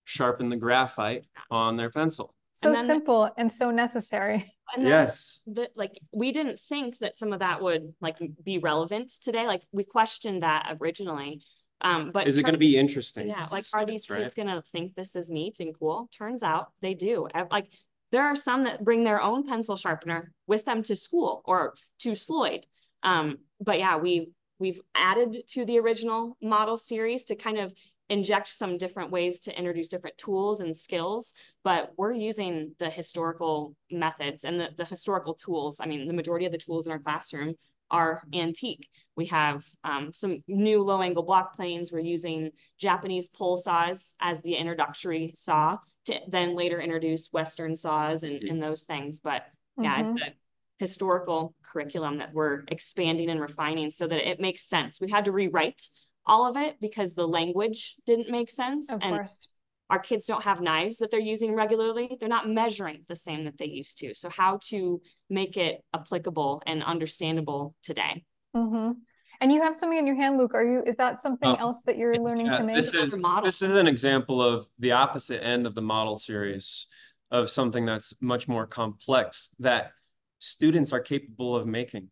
sharpen the graphite on their pencil. So then- simple and so necessary. and Yes. the, like we didn't think that some of that would like be relevant today. Like we questioned that originally. Um, but Is it going to be interesting? Yeah, like are students, these right? kids gonna think this is neat and cool? Turns out they do. Like there are some that bring their own pencil sharpener with them to school or to Sloyd. Um, but yeah, we we've added to the original model series to kind of inject some different ways to introduce different tools and skills, but we're using the historical methods and the, the historical tools. I mean, the majority of the tools in our classroom are antique. We have um, some new low angle block planes. We're using Japanese pull saws as the introductory saw to then later introduce Western saws and, and those things. But yeah, Mhm. the historical curriculum that we're expanding and refining so that it makes sense. We had to rewrite all of it because the language didn't make sense. Of and course. our kids don't have knives that they're using regularly. They're not measuring the same that they used to. So how to make it applicable and understandable today. hmm And you have something in your hand, Luke. Are you, is that something Oh, else that you're learning yeah, to make? this is- Another model. This is an example of the opposite end of the model series of something that's much more complex that students are capable of making.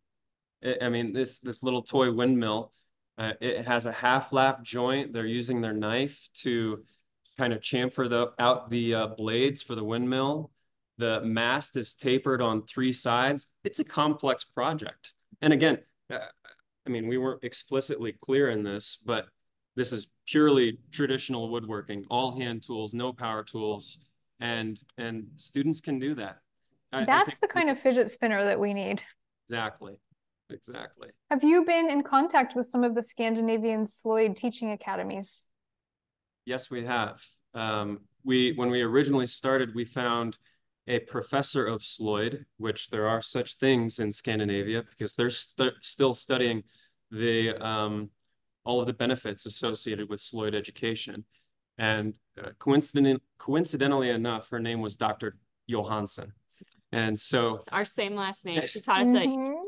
I, I mean, this this little toy windmill, uh, it has a half lap joint. They're using their knife to kind of chamfer the out the uh, blades for the windmill. The mast is tapered on three sides. It's a complex project. And again, uh, I mean, we weren't explicitly clear in this, but this is purely traditional woodworking, all hand tools, no power tools, and and students can do that. I- I That's the kind of fidget spinner that we need. exactly, exactly. Have you been in contact with some of the Scandinavian Sloyd teaching academies? Yes, we have. Um, we when we originally started, we found a professor of Sloyd, which there are such things in Scandinavia because they're st still studying the um, all of the benefits associated with Sloyd education. And uh, coincident coincidentally enough, her name was Dr. Johansson. And so It's our same last name. She taught at the Mhm.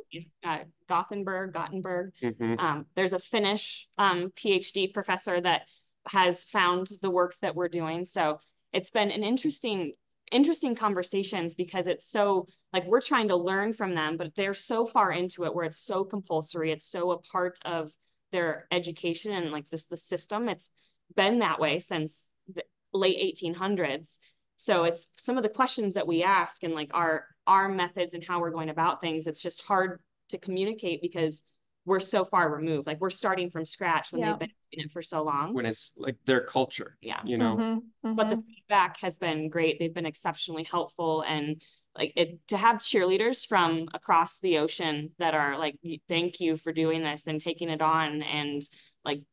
Uh, Gothenburg, Gothenburg. mhm, Um, there's a Finnish um, PhD professor that has found the work that we're doing. So it's been an interesting, interesting conversations because it's so like we're trying to learn from them, but they're so far into it where it's so compulsory. It's so a part of their education and like this the system. It's been that way since the late 1800s. So it's some of the questions that we ask and like our our methods and how we're going about things. It's just hard to communicate because we're so far removed. Like we're starting from scratch when Yeah. they've been doing it for so long. When it's like their culture, Yeah. you know, Mhm, But the feedback has been great. They've been exceptionally helpful and like it to have cheerleaders from across the ocean that are like thank you for doing this and taking it on and like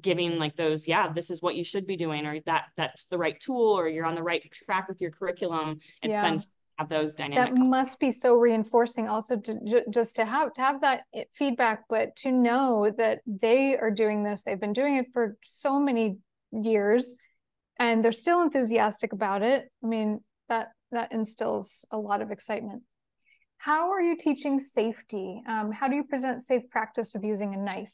giving like those yeah this is what you should be doing or that that's the right tool or you're on the right track with your curriculum. It's Yeah. been have those dynamic that must be so reinforcing also to ju- just to have to have that feedback but to know that they are doing this they've been doing it for so many years and they're still enthusiastic about it. I mean that that instills a lot of excitement. How are you teaching safety? Um, how do you present safe practice of using a knife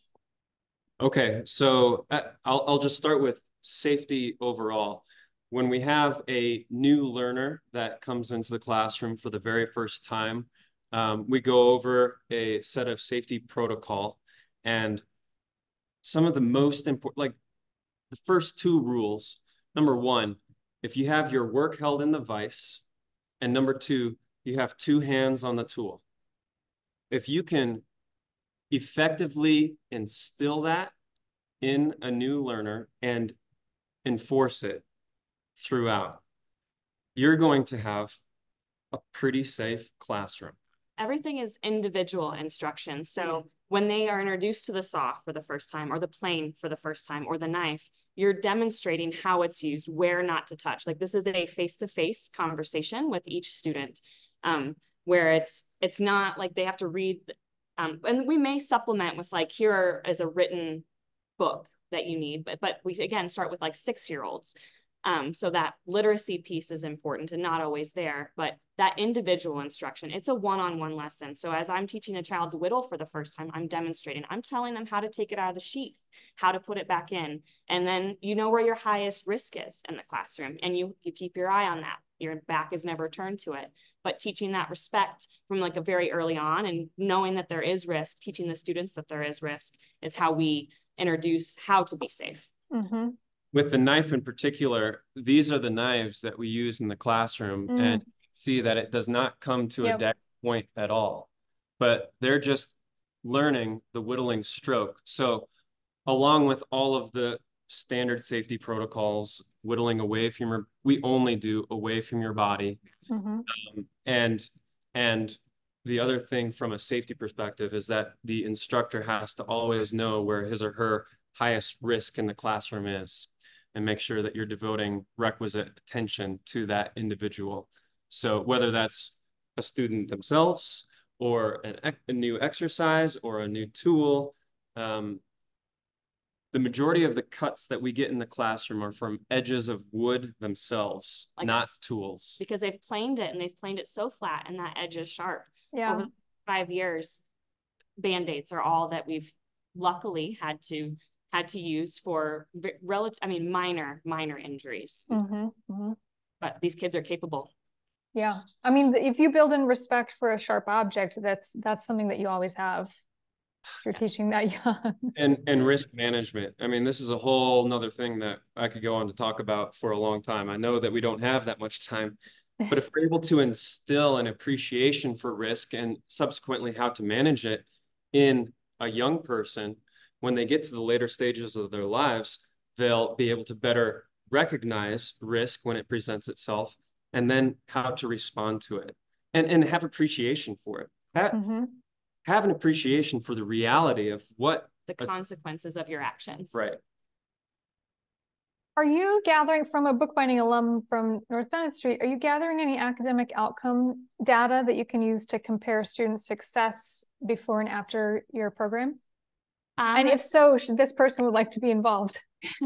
Okay, so uh, I'll, I'll just start with safety overall. When we have a new learner that comes into the classroom for the very first time, um, we go over a set of safety protocol and some of the most important, like the first two rules. Number one, if you have your work held in the vise, and number two, you have two hands on the tool. If you can effectively instill that in a new learner and enforce it throughout, you're going to have a pretty safe classroom. everything is individual instruction. So when they are introduced to the saw for the first time or the plane for the first time or the knife, you're demonstrating how it's used, where not to touch. Like this is a face-to-face conversation with each student. Um, where it's it's not like they have to read um, and we may supplement with like here is a written book that you need but but we again start with like six year olds um, so that literacy piece is important and not always there, but that individual instruction, it's a one-on-one lesson. So as I'm teaching a child to whittle for the first time, I'm demonstrating, I'm telling them how to take it out of the sheath, how to put it back in. And then you know where your highest risk is in the classroom and you, you keep your eye on that. Your back is never turned to it, but teaching that respect from like a very early on and knowing that there is risk, teaching the students that there is risk is how we introduce how to be safe. hmm With the knife in particular, these are the knives that we use in the classroom Mm. and see that it does not come to Yep. a deck point at all, but they're just learning the whittling stroke. So along with all of the standard safety protocols, whittling away from your, we only do away from your body. hmm Um, and, and the other thing from a safety perspective is that the instructor has to always know where his or her highest risk in the classroom is and make sure that you're devoting requisite attention to that individual. So whether that's a student themselves or an, ec- a new exercise or a new tool, um, the majority of the cuts that we get in the classroom are from edges of wood themselves, Like not tools. because they've planed it and they've planed it so flat and that edge is sharp. yeah Over five years, Band-Aids are all that we've luckily had to had to use for relative, I mean, minor, minor injuries. hmm hmm But these kids are capable. Yeah, I mean, if you build in respect for a sharp object, that's that's something that you always have. You're teaching that young. And and risk management. I mean, this is a whole nother thing that I could go on to talk about for a long time. I know that we don't have that much time, but if we're able to instill an appreciation for risk and subsequently how to manage it in a young person, when they get to the later stages of their lives, they'll be able to better recognize risk when it presents itself and then how to respond to it and, and have appreciation for it. Have, Mhm. have an appreciation for the reality of what, The consequences of your actions. right. Are you gathering from a bookbinding alum from North Bennet Street? Are you gathering any academic outcome data that you can use to compare student success before and after your program? Um, And if so, should this person would like to be involved?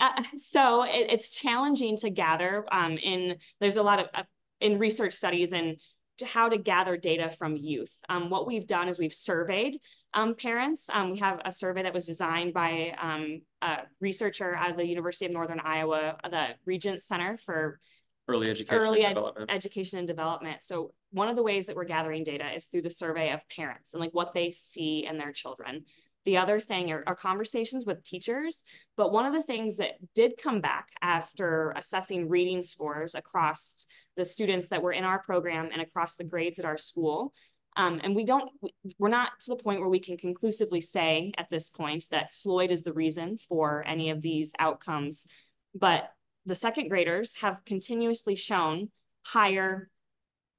Uh, so it, it's challenging to gather um, in there's a lot of uh, in research studies and how to gather data from youth um, what we've done is we've surveyed um, parents um, we have a survey that was designed by um, a researcher out of the university of northern iowa the regent center for Early education Early and ed- development. education and development. So one of the ways that we're gathering data is through the survey of parents and like what they see in their children. The other thing are, are conversations with teachers. But one of the things that did come back after assessing reading scores across the students that were in our program and across the grades at our school um, and we don't, we're not to the point where we can conclusively say at this point that Sloyd is the reason for any of these outcomes. But the second graders have continuously shown higher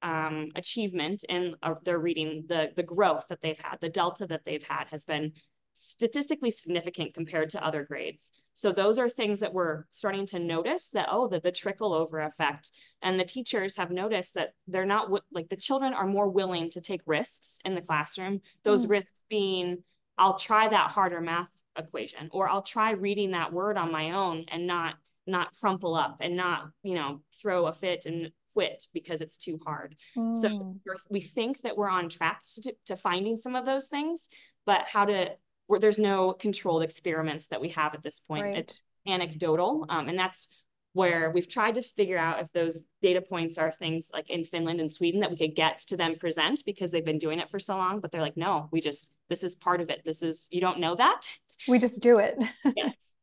um, achievement in uh, their reading, the, the growth that they've had, the delta that they've had has been statistically significant compared to other grades. So those are things that we're starting to notice that, oh, that the trickle over effect. And the teachers have noticed that they're not like the children are more willing to take risks in the classroom. Those mm. risks being, I'll try that harder math equation, or I'll try reading that word on my own and not not crumple up and not, you know, throw a fit and quit because it's too hard. Mm. So we think that we're on track to, to finding some of those things, but how to where there's no controlled experiments that we have at this point. Right. It's anecdotal. Um, and that's where we've tried to figure out if those data points are things like in Finland and Sweden that we could get to them present because they've been doing it for so long, but they're like, no, we just, this is part of it. This is, you don't know that. We just do it. yes.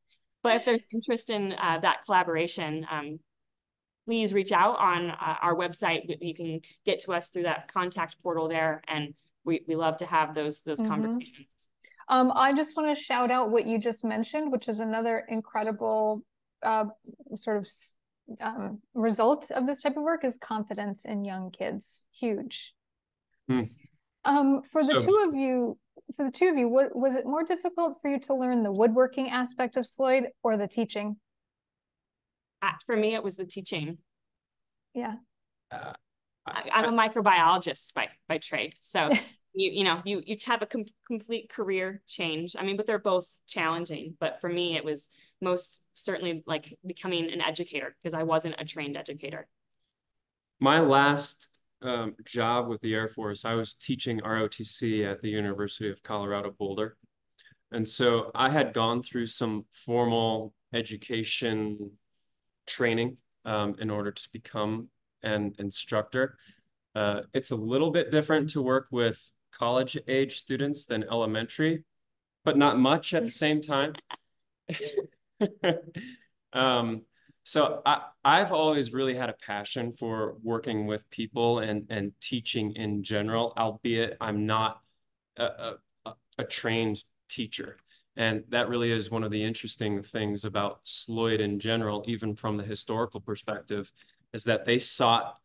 But if there's interest in uh, that collaboration, um, please reach out on uh, our website. You can get to us through that contact portal there. And we, we love to have those, those mm -hmm. conversations. Um, I just want to shout out what you just mentioned, which is another incredible uh, sort of um, result of this type of work is confidence in young kids. Huge. Hmm. Um, for the so, two of you, for the two of you, what was it more difficult for you to learn the woodworking aspect of Sloyd or the teaching? Uh, for me, it was the teaching. Yeah. Uh, I, I'm a microbiologist by by trade, so you you know you you have a com complete career change. I mean but they're both challenging but for me it was most certainly like becoming an educator because i wasn't a trained educator. My last um, job with the air force i was teaching rotc at the university of colorado boulder. And so i had gone through some formal education training um, in order to become an instructor. Uh, it's a little bit different to work with college age students than elementary, but not much at the same time. um, so I, I've always really had a passion for working with people and, and teaching in general, albeit I'm not a, a, a trained teacher. And that really is one of the interesting things about Sloyd in general, even from the historical perspective, is that they sought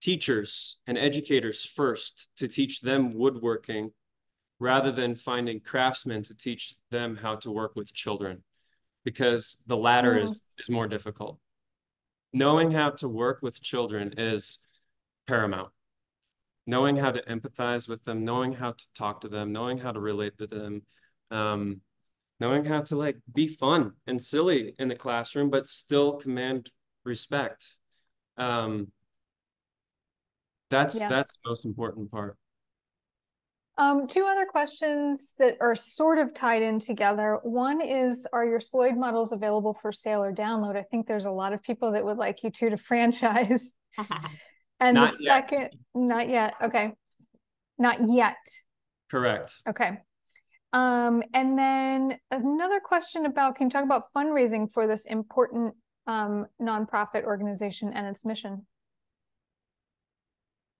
teachers and educators first to teach them woodworking rather than finding craftsmen to teach them how to work with children because the latter mm. is, is more difficult. Knowing how to work with children is paramount. Knowing how to empathize with them, knowing how to talk to them, knowing how to relate to them, um, knowing how to like be fun and silly in the classroom, but still command respect. Um, that's yes. that's the most important part. Um, two other questions that are sort of tied in together. One is, are your Sloyd models available for sale or download? I think there's a lot of people that would like you two to franchise. and not the yet. second, not yet. Okay. Not yet. Correct. Okay. Um, and then another question about, can you talk about fundraising for this important um, nonprofit organization and its mission?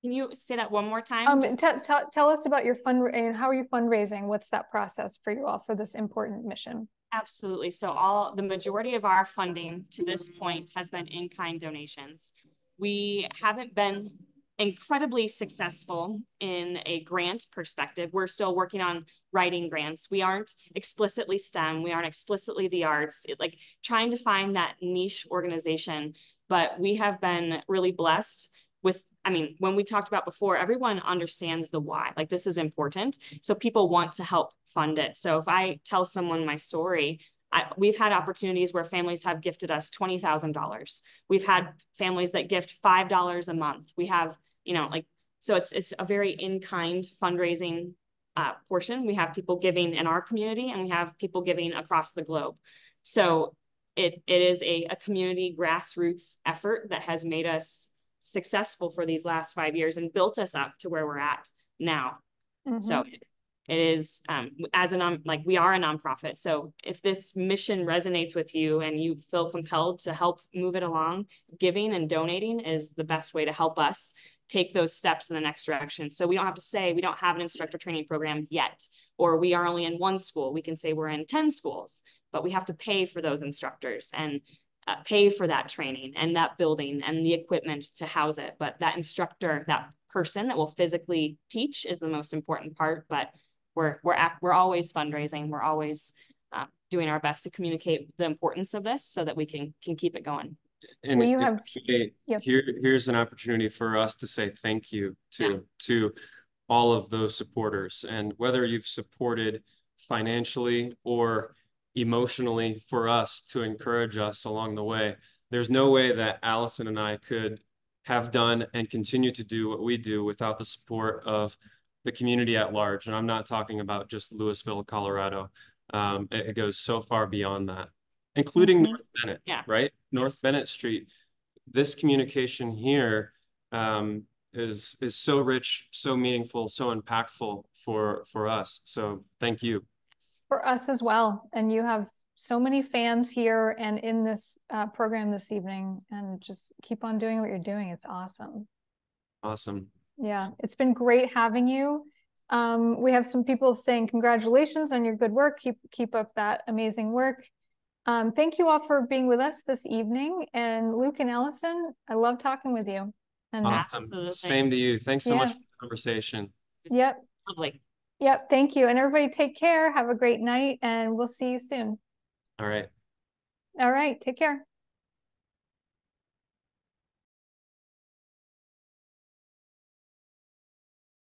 Can you say that one more time? Um, tell us about your fund and how are you fundraising? What's that process for you all for this important mission? Absolutely. So all the majority of our funding to this point has been in-kind donations. We haven't been incredibly successful in a grant perspective. We're still working on writing grants. We aren't explicitly STEM. We aren't explicitly the arts, it, like trying to find that niche organization. But we have been really blessed with I mean, when we talked about before, everyone understands the why. Like this is important. So people want to help fund it. So if I tell someone my story, I, we've had opportunities where families have gifted us $20,000. We've had families that gift $5 a month. We have, you know, like, so it's, it's a very in-kind fundraising uh, portion. We have people giving in our community and we have people giving across the globe. So it, it is a, a community grassroots effort that has made us successful for these last five years and built us up to where we're at now. Mm-hmm. So It is um, as a non like we are a nonprofit. So if this mission resonates with you and you feel compelled to help move it along, giving and donating is the best way to help us take those steps in the next direction. So we don't have to say we don't have an instructor training program yet, or we are only in one school. We can say we're in 10 schools, but we have to pay for those instructors and uh, pay for that training and that building and the equipment to house it. But that instructor, that person that will physically teach is the most important part. But we're we're act, we're always fundraising. We're always uh, doing our best to communicate the importance of this so that we can can keep it going. And Well, you have- I may, Yep. here, here's an opportunity for us to say thank you Yeah. to, to all of those supporters. And whether you've supported financially or emotionally for us to encourage us along the way, there's no way that Allison and I could have done and continue to do what we do without the support of the community at large. And I'm not talking about just Louisville, Colorado. Um, it, it goes so far beyond that, including Mhm. North Bennet, Yeah. right? North Bennet Street. This communication here um, is is so rich, so meaningful, so impactful for for us. So thank you. For us as well. And you have so many fans here and in this uh, program this evening. And just keep on doing what you're doing. It's awesome. Awesome. Yeah, it's been great having you. Um, we have some people saying congratulations on your good work. Keep keep up that amazing work. Um, thank you all for being with us this evening. And Luke and Allison, I love talking with you. And Awesome. Absolutely. Same to you. Thanks so much for the conversation. yep, Lovely. Yep. Thank you. And everybody take care. Have a great night and we'll see you soon. All right. All right. Take care.